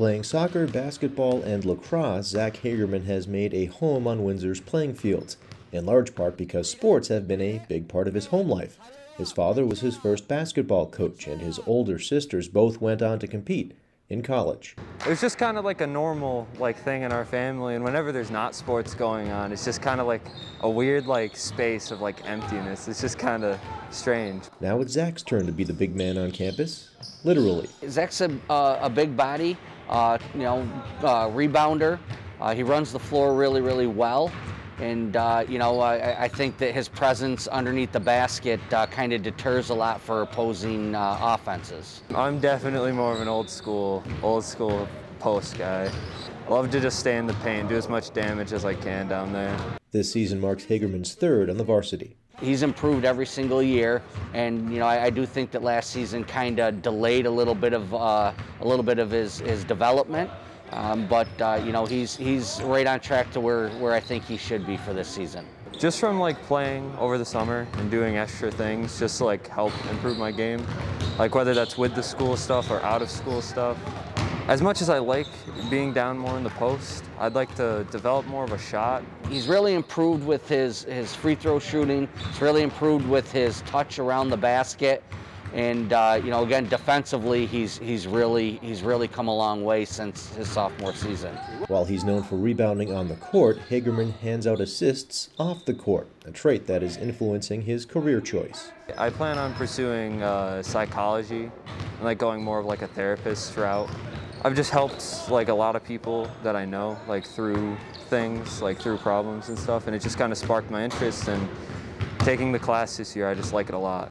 Playing soccer, basketball, and lacrosse, Zack Hagerman has made a home on Windsor's playing fields, in large part because sports have been a big part of his home life. His father was his first basketball coach, and his older sisters both went on to compete in college. It was just kind of like a normal like thing in our family and whenever there's not sports going on it's just kind of like a weird like space of like emptiness. It's just kind of strange. Now it's Zack's turn to be the big man on campus, literally. Zack's a, uh, a big body, uh, you know, uh, rebounder. Uh, he runs the floor really, really well. And, uh, you know, I, I, think that his presence underneath the basket uh, kind of deters a lot for opposing uh, offenses. I'm definitely more of an old school, old school post guy. Love to just stay in the paint, do as much damage as I can down there. This season marks Hagerman's third on the varsity. He's improved every single year, and you know I, I do think that last season kind of delayed a little bit of uh, a little bit of his, his development. Um, but uh, you know he's he's right on track to where where I think he should be for this season. Just from like playing over the summer and doing extra things, just to like help improve my game, like whether that's with the school stuff or out of school stuff. As much as I like being down more in the post, I'd like to develop more of a shot. He's really improved with his, his free throw shooting. He's really improved with his touch around the basket. And uh, you know, again, defensively, he's he's really he's really come a long way since his sophomore season. While he's known for rebounding on the court, Hagerman hands out assists off the court, a trait that is influencing his career choice. I plan on pursuing uh, psychology and like going more of like a therapist route. I've just helped like a lot of people that I know like through things, like through problems and stuff, and it just kind of sparked my interest. And taking the class this year, I just like it a lot.